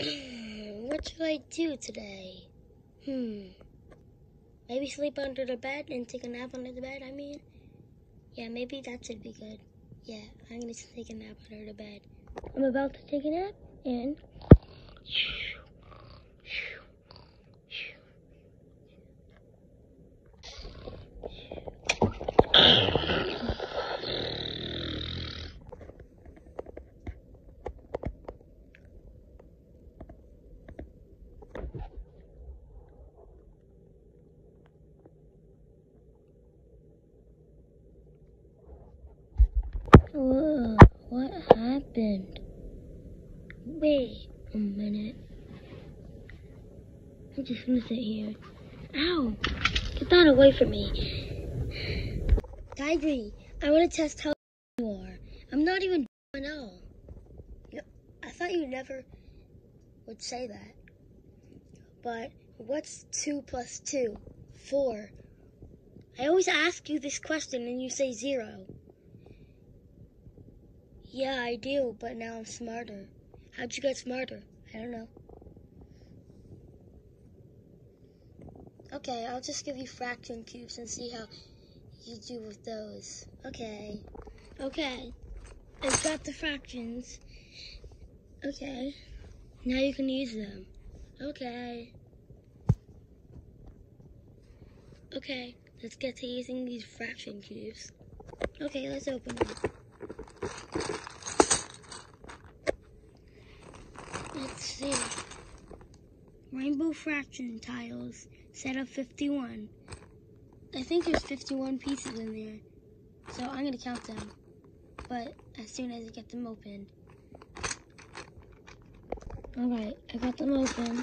what should I do today? Hmm. Maybe sleep under the bed and take a nap under the bed, I mean. Yeah, maybe that should be good. Yeah, I'm gonna take a nap under the bed. I'm about to take a nap and Whoa, what happened? Wait a minute. I'm just gonna sit here. Ow! Get that away from me. Tigry, I wanna test how you are. I'm not even know. No, I thought you never would say that. But what's two plus two? Four. I always ask you this question and you say zero. Yeah, I do, but now I'm smarter. How'd you get smarter? I don't know. Okay, I'll just give you fraction cubes and see how you do with those. Okay. Okay. I've got the fractions. Okay. Now you can use them. Okay. Okay, let's get to using these fraction cubes. Okay, let's open them. Let's see. Rainbow fraction tiles, set of 51. I think there's 51 pieces in there, so I'm gonna count them. But as soon as I get them open. Alright, I got them open.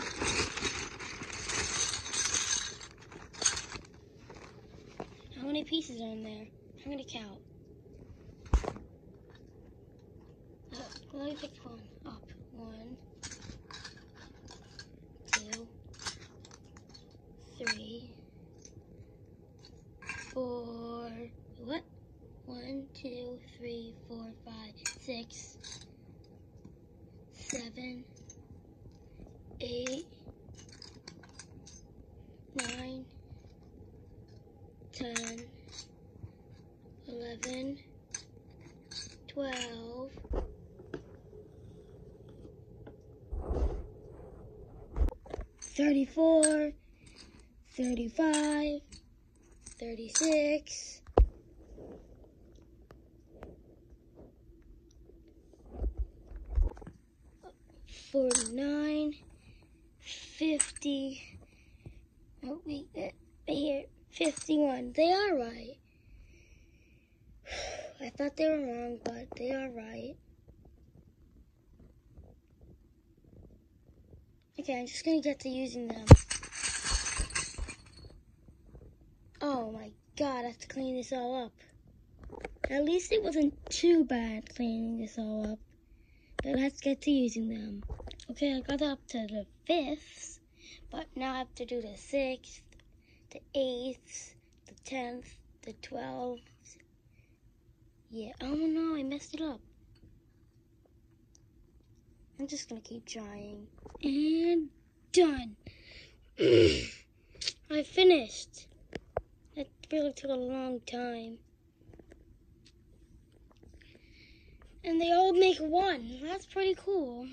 How many pieces are in there? I'm gonna count. Uh, let me pick. One, two, three, four. What? One, two, three, four, five, six, seven, eight, nine, ten, eleven, twelve. 34, 35, 36, Forty-nine, fifty. Oh wait, uh, here, fifty-one. They are right. I thought they were wrong, but they are right. Okay, I'm just gonna get to using them. Oh my god, I have to clean this all up. At least it wasn't too bad cleaning this all up. But let's get to using them. Okay, I got up to the fifth, but now I have to do the sixth, the eighth, the tenth, the twelfth. Yeah, oh no, I messed it up. I'm just gonna keep trying. And done. I finished. Really took a long time. And they all make one. That's pretty cool.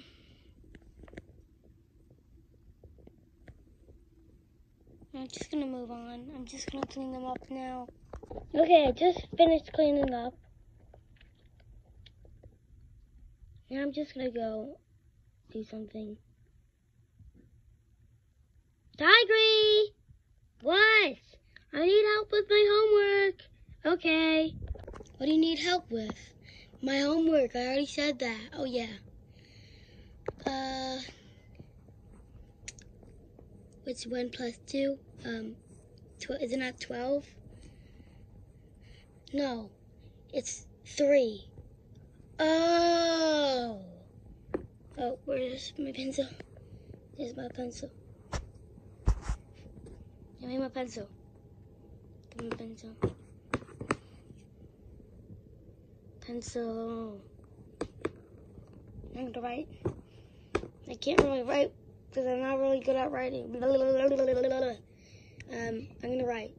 I'm just gonna move on. I'm just gonna clean them up now. Okay, I just finished cleaning up. Now I'm just gonna go do something. Tigry! What? I need help with my homework. Okay. What do you need help with? My homework. I already said that. Oh, yeah. Uh, what's 1 plus 2? Um, tw- isn't that 12? No, it's 3. Oh! Oh, where's my pencil? There's my pencil. Give me my pencil. Give pencil. Pencil. I'm gonna write. I can't really write because I'm not really good at writing. Um, I'm gonna write.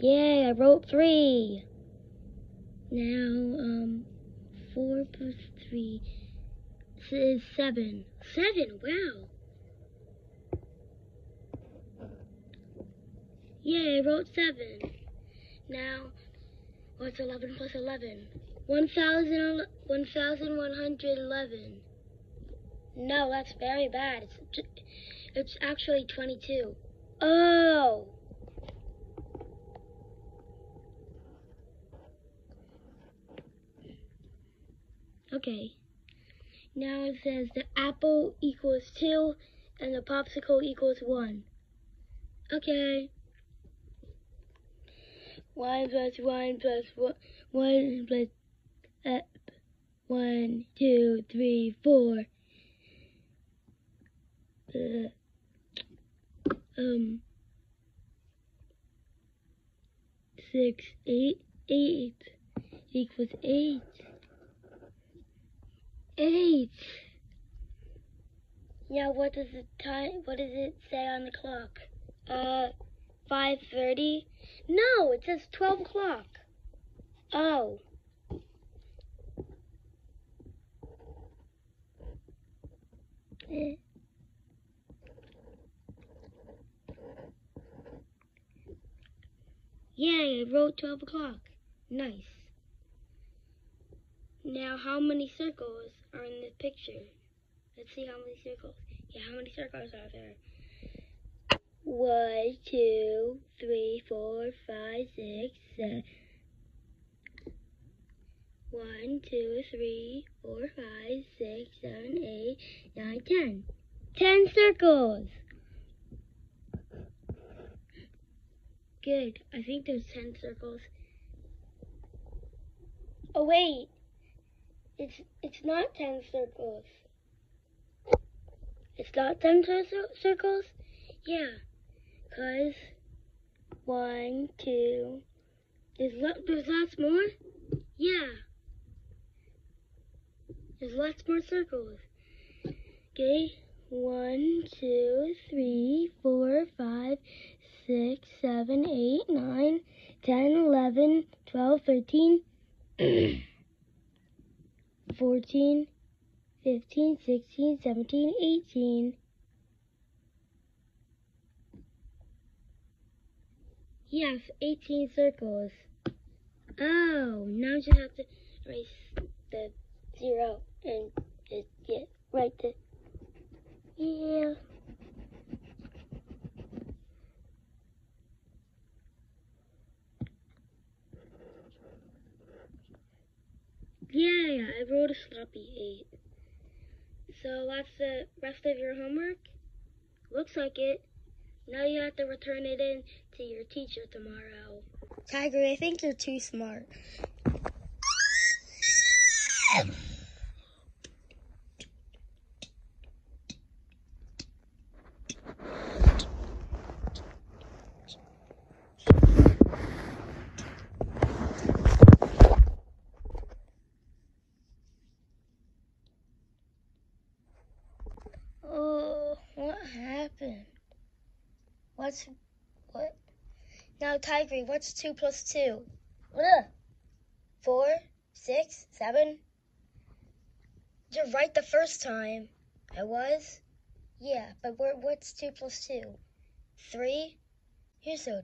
Yay, I wrote three. Now, um, four plus three is seven. Seven, wow. Yay, I wrote seven. Now, what's 11 plus 11? 1,111. 1, no, that's very bad. It's, it's actually 22. Oh! Okay. Now it says the apple equals 2 and the popsicle equals 1. Okay. 1 plus 1 plus 1, 1 plus uh, 1, 2, 3, 4. Uh, um, six, eight, eight equals eight. Eight. Now, what does the time? What does it say on the clock? Uh, five thirty. No, it says twelve o'clock. Oh. Yay, I wrote 12 o'clock. Nice. Now, how many circles are in this picture? Let's see how many circles. Yeah, how many circles are there? One, two, three, four, five, six, seven. One, two, three, four, five, six, seven, eight, nine, ten. Ten circles! Good. I think there's 10 circles. Oh, wait. It's, it's not 10 circles. It's not 10 circles? Yeah. Because one, two, there's, lo there's lots more? Yeah. There's lots more circles. Okay. One, two, three, four, five, six, seven, eight, nine, ten, eleven, twelve, thirteen, fourteen, fifteen, sixteen, seventeen, eighteen. Yes, 18 circles. Oh, now you have to erase the zero and just get right to, yeah. Yeah, I wrote a sloppy 8. So that's the rest of your homework? Looks like it. Now you have to return it in to your teacher tomorrow. Tiger, I think you're too smart. Oh, What's what? Now, Tiger, what's two plus two? Ugh. Four, six, seven. You're right the first time. I was. Yeah, but what's two plus two? Three. You're so